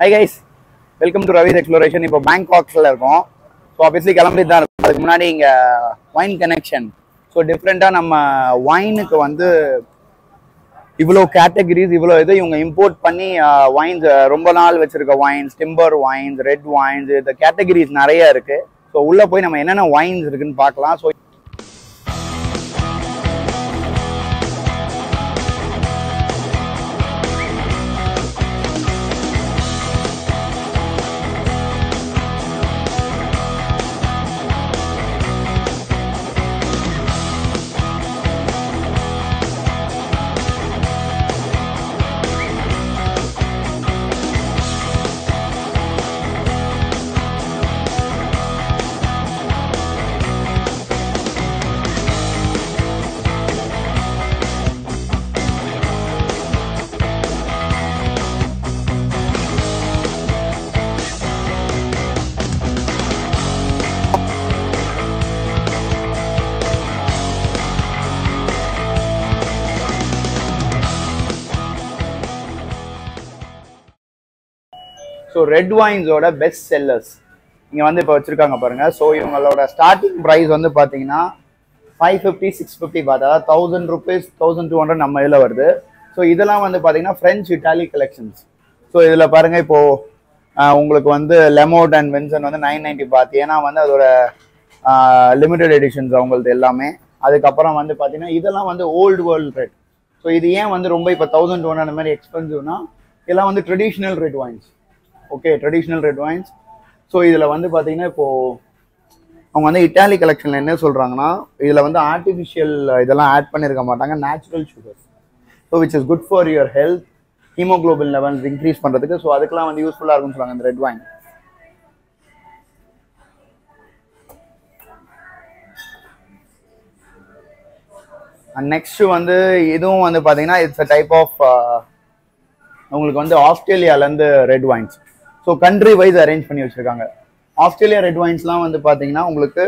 Hi guys welcome to Ravi's exploration இப்போ பேங்காக்ஸில் இருக்கோம். ஸோ ஆப்வியஸ்லி கிளம்பிட்டு தான் இருக்கும். அதுக்கு முன்னாடி இங்கே வைன் கனெக்ஷன் ஸோ டிஃப்ரெண்ட்டாக நம்ம வைனுக்கு வந்து இவ்வளோ கேட்டகரிஸ் இவ்வளோ இது இவங்க இம்போர்ட் பண்ணி வைன்ஸ் ரொம்ப நாள் வச்சிருக்க wines timber wines red wines இந்த கேட்டகரிஸ் நிறைய இருக்கு. ஸோ உள்ளே போய் நம்ம என்னென்ன வைன்ஸ் இருக்குன்னு பார்க்கலாம். ஸோ ஸோ ரெட் வைன்ஸோட பெஸ்ட் செல்லர்ஸ் இங்கே வந்து இப்போ வச்சுருக்காங்க பாருங்கள் ஸோ இவங்களோட ஸ்டார்டிங் ப்ரைஸ் வந்து பார்த்தீங்கன்னா ஃபைவ் ஃபிஃப்டி சிக்ஸ் ஃபிஃப்டி பார்த்தா thousand rupees thousand two hundred நம்ம இதில் வருது. ஸோ இதெல்லாம் வந்து பார்த்தீங்கன்னா ஃப்ரெஞ்ச் இட்டாலி கலெக்ஷன்ஸ் ஸோ இதில் பாருங்கள் இப்போது உங்களுக்கு வந்து லெமோட் அண்ட் வென்சன் வந்து நைன் நைன்ட்டி பார்த்து ஏன்னா வந்து அதோட லிமிடெட் எடிஷன்ஸ் அவங்களது எல்லாமே. அதுக்கப்புறம் வந்து பார்த்தீங்கன்னா இதெல்லாம் வந்து ஓல்டு வேர்ல்டு ரெட் ஸோ இது ஏன் வந்து ரொம்ப இப்போ தௌசண்ட் டூ ஹண்ட்ரட் மாதிரி எக்ஸ்பென்சிவ்னா இதெல்லாம் வந்து traditional red wines okay traditional red wines so இதில் வந்து பார்த்தீங்கன்னா இப்போது அவங்க வந்து இட்டாலி கலெக்ஷனில் என்ன சொல்கிறாங்கன்னா இதில் வந்து ஆர்டிஃபிஷியல் இதெல்லாம் ஆட் பண்ணியிருக்க மாட்டாங்க natural sugars so which is good for your health haemoglobin levels increase பண்ணுறதுக்கு ஸோ அதுக்கெல்லாம் வந்து யூஸ்ஃபுல்லாக இருக்கும்னு சொல்லுவாங்க இந்த ரெட் வைன் அண்ட் நெக்ஸ்ட் வந்து இதுவும் வந்து பார்த்தீங்கன்னா it's a type of uh, உங்களுக்கு வந்து ஆஸ்திரேலியாலேருந்து red wines so country wise arrange பண்ணி வச்சுருக்காங்க. ஆஸ்திரேலியா ரெட் வைன்ஸ்லாம் வந்து பார்த்தீங்கன்னா உங்களுக்கு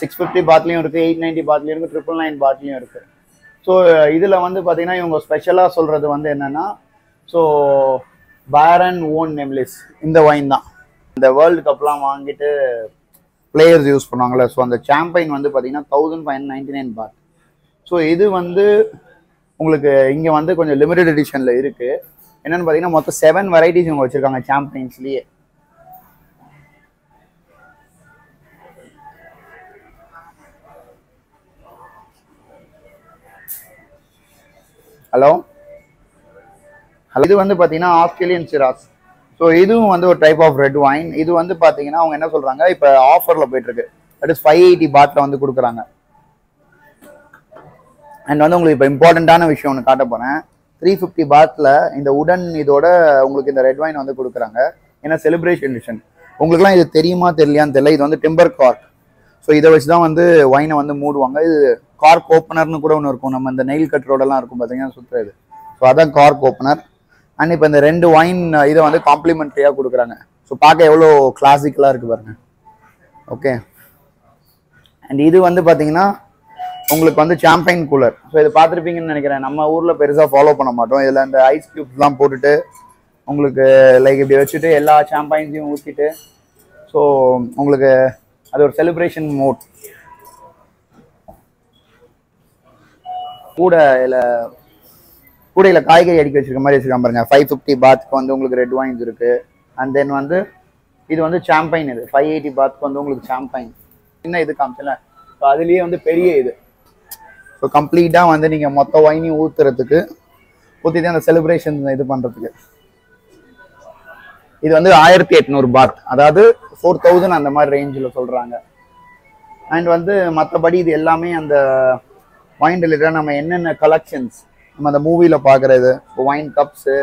சிக்ஸ் ஃபிஃப்டி பாத்லையும் இருக்குது எயிட் நைன்ட்டி பாத்லையும் இருக்குது ட்ரிபிள் நைன் பாத்லையும் இருக்குது ஸோ இதில் வந்து பார்த்தீங்கன்னா இவங்க ஸ்பெஷலாக சொல்கிறது வந்து என்னென்னா ஸோ பேரன் ஓன் நெம்லிஸ் இந்த வைன் தான். இந்த வேர்ல்டு கப்லாம் வாங்கிட்டு பிளேயர்ஸ் யூஸ் பண்ணுவாங்கள்ல ஸோ அந்த சாம்பைன் வந்து பார்த்தீங்கன்னா thousand five ninety nine baht so இது வந்து உங்களுக்கு இங்கே வந்து கொஞ்சம் லிமிடெட் எடிஷனில் இருக்குது என்னென்னு பார்த்தீங்கன்னா மொத்தம் செவன் வெரைட்டிஸ் இவங்க வச்சுருக்காங்க சாம்பியன்ஸ்லேயே ஹலோ ஹலோ இது வந்து பார்த்தீங்கன்னா ஆஸ்திரேலியன் சிராஸ் ஸோ இதுவும் வந்து ஒரு டைப் ஆஃப் ரெட் வைன் இது வந்து பார்த்தீங்கன்னா அவங்க என்ன சொல்கிறாங்க இப்போ ஆஃபரில் போயிட்டுருக்கு. That is five eighty bottle வந்து கொடுக்குறாங்க. அண்ட் வந்து உங்களுக்கு இப்போ இம்பார்ட்டண்ட்டான விஷயம் ஒன்று காட்ட போகிறேன் த்ரீ ஃபிஃப்டி பாத்தில் இந்த உடன் இதோட உங்களுக்கு இந்த ரெட் வைன் வந்து கொடுக்குறாங்க. ஏன்னா செலிப்ரேஷன் எடிஷன் உங்களுக்குலாம் இது தெரியுமா தெரியலையான்னு தெரியல. இது வந்து டிம்பர் கார்க் ஸோ இதை வச்சு தான் வந்து வைனை வந்து மூடுவாங்க. இது கார்க் ஓப்பனர்னு கூட ஒன்று இருக்கும். நம்ம இந்த நெயில் கட்டரோடலாம் இருக்கும் பார்த்தீங்கன்னா சுற்றுறது ஸோ அதான் கார்க் ஓப்பனர் அண்ட் இப்போ இந்த ரெண்டு வைன் இதை வந்து காம்ப்ளிமெண்ட்ரியாக கொடுக்குறாங்க. ஸோ பார்க்க எவ்வளோ கிளாசிக்கலாக இருக்குது பாருங்க. ஓகே அண்ட் இது வந்து பார்த்தீங்கன்னா உங்களுக்கு வந்து சாம்பைன் கூலர் ஸோ இதை பார்த்துருப்பீங்கன்னு நினைக்கிறேன். நம்ம ஊரில் பெருசாக ஃபாலோ பண்ண மாட்டோம். இதில் இந்த ஐஸ் க்யூப்ஸ்லாம் போட்டுட்டு உங்களுக்கு லைக் இப்படி வச்சுட்டு எல்லா சாம்பைன்ஸையும் ஊற்றிட்டு ஸோ உங்களுக்கு அது ஒரு செலிப்ரேஷன் மோட் கூட இதில் கூடையில் காய்கறி அடிக்க வச்சிருக்க மாதிரி வச்சிருக்காங்க பாருங்க. ஃபைவ் ஃபிஃப்டி பாத்துக்கு வந்து உங்களுக்கு ரெட் வைன்ஸ் இருக்கு. அண்ட் தென் வந்து இது வந்து சாம்பைன் இது. ஃபைவ் எயிட்டி பாத்துக்கு வந்து உங்களுக்கு சாம்பைன் சின்ன இது காமிச்சல ஸோ அதுலேயே வந்து பெரிய இது. இப்போ கம்ப்ளீட்டாக வந்து நீங்கள் மொத்த ஒயினையும் ஊற்றுறதுக்கு ஊற்றிட்டு அந்த செலிப்ரேஷன் இது பண்ணுறதுக்கு இது வந்து ஆயிரத்தி எட்நூறு பாத் அதாவது ஃபோர் தௌசண்ட் அந்த மாதிரி ரேஞ்சில் சொல்கிறாங்க அண்ட் வந்து மற்றபடி இது எல்லாமே அந்த ஒயின் ரிலேட்டடாக நம்ம என்னென்ன கலெக்ஷன்ஸ் நம்ம அந்த மூவியில் பார்க்குறது வைன் கப்ஸு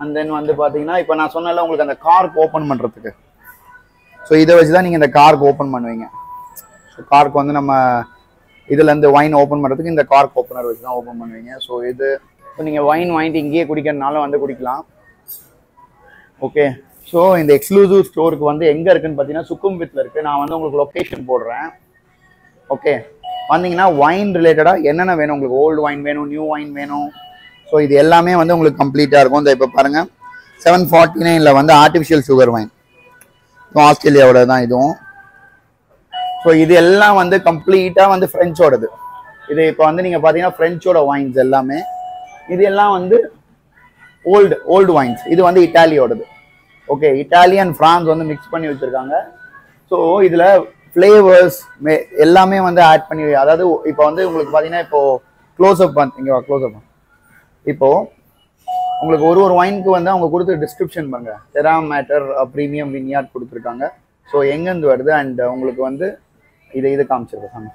அண்ட் தென் வந்து பார்த்தீங்கன்னா இப்போ நான் சொன்னல உங்களுக்கு அந்த கார்க் ஓப்பன் பண்ணுறதுக்கு ஸோ இதை வச்சு தான் நீங்கள் இந்த கார்க் ஓப்பன் பண்ணுவீங்க. ஸோ கார்க் வந்து நம்ம இதுலேருந்து வைன் ஓப்பன் பண்ணுறதுக்கு இந்த கார்க் ஓப்பனர் வச்சு தான் ஓப்பன் பண்ணுவீங்க. ஸோ இது இப்போ நீங்கள் வைன் வாங்கிட்டு இங்கேயே குடிக்கிறதுனால வந்து குடிக்கலாம். ஓகே ஸோ இந்த எக்ஸ்க்ளூசிவ் ஸ்டோருக்கு வந்து எங்கே இருக்குன்னு பார்த்தீங்கன்னா சுக்கும்பித்தில் இருக்குது நான் வந்து உங்களுக்கு லொக்கேஷன் போடுறேன். ஓகே வந்தீங்கன்னா வைன் ரிலேட்டடாக என்னென்ன வேணும்? உங்களுக்கு ஓல்டு வைன் வேணும் நியூ ஒயின் வேணும். ஸோ இது எல்லாமே வந்து உங்களுக்கு கம்ப்ளீட்டாக இருக்கும். இந்த இப்போ பாருங்கள் செவன் ஃபார்ட்டி நைனில் வந்து ஆர்டிஃபிஷியல் சுகர் வைன் ஆஸ்திரேலியாவோட தான் இதுவும். ஸோ இது எல்லாம் வந்து கம்ப்ளீட்டாக வந்து ஃப்ரெஞ்சோடது இது இப்போ வந்து நீங்கள் பார்த்தீங்கன்னா ஃப்ரெஞ்சோட வைன்ஸ் எல்லாமே இது எல்லாம் வந்து ஓல்டு ஓல்டு வைன்ஸ் இது வந்து இட்டாலியோடது ஓகே இட்டாலி அண்ட் ஃப்ரான்ஸ் வந்து மிக்ஸ் பண்ணி வச்சுருக்காங்க. ஸோ இதில் ஃப்ளேவர்ஸ் எல்லாமே வந்து ஆட் பண்ணி அதாவது இப்போ வந்து உங்களுக்கு பார்த்தீங்கன்னா இப்போ க்ளோஸ்அப் இங்கே க்ளோஸ்அப் இப்போது உங்களுக்கு ஒரு ஒரு வைனுக்கு வந்து அவங்க கொடுத்து டிஸ்கிரிப்ஷன் பாருங்க. தெராம் மேட்டர் ப்ரீமியம் வின்யார்ட் கொடுத்துருக்காங்க. ஸோ எங்கேருந்து வருது? அண்ட் உங்களுக்கு வந்து இதை இது காமிச்சிருக்காங்க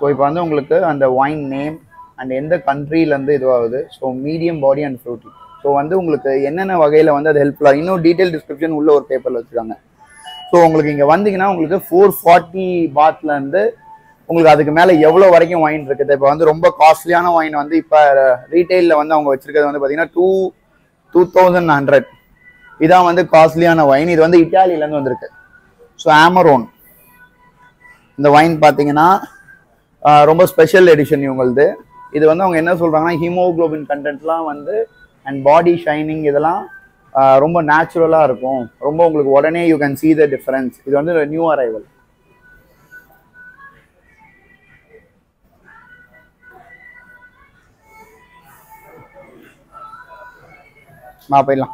ஸோ இப்போ வந்து உங்களுக்கு அந்த ஒயின் நேம் அண்ட் எந்த கண்ட்ரிலேருந்து இதுவாகுது. So medium body and fruity so வந்து உங்களுக்கு என்னென்ன வகையில் வந்து அது ஹெல்ப்ஃபுல்லாக இன்னும் டீட்டெயில் டிஸ்கிரிப்ஷன் உள்ள ஒரு பேப்பரில் வச்சுருக்காங்க. ஸோ உங்களுக்கு இங்கே வந்தீங்கன்னா உங்களுக்கு ஃபோர் ஃபார்ட்டி பாத்லேருந்து உங்களுக்கு அதுக்கு மேலே எவ்வளோ வரைக்கும் வைன் இருக்குது? இப்போ வந்து ரொம்ப காஸ்ட்லியான ஒயின் வந்து இப்போ ரீட்டெயிலில் வந்து அவங்க வச்சுருக்கிறது வந்து பார்த்தீங்கன்னா டூ டூ தௌசண்ட் ஹண்ட்ரட் இதான் வந்து காஸ்ட்லியான ஒயின் இது வந்து இட்டாலியிலேருந்து வந்திருக்கு. ஸோ ஆமரோன் இந்த வைன் பார்த்தீங்கன்னா ரொம்ப ஸ்பெஷல் எடிஷன் இவங்களது. இது வந்து அவங்க என்ன சொல்கிறாங்கன்னா ஹீமோகுளோபின் கண்டென்ட்லாம் வந்து அண்ட் பாடி ஷைனிங் இதெல்லாம் ரொம்ப நேச்சுரலாக இருக்கும். ரொம்ப உங்களுக்கு உடனே you can see the difference இது வந்து நியூ அரைவல் நான் போயிடலாம்.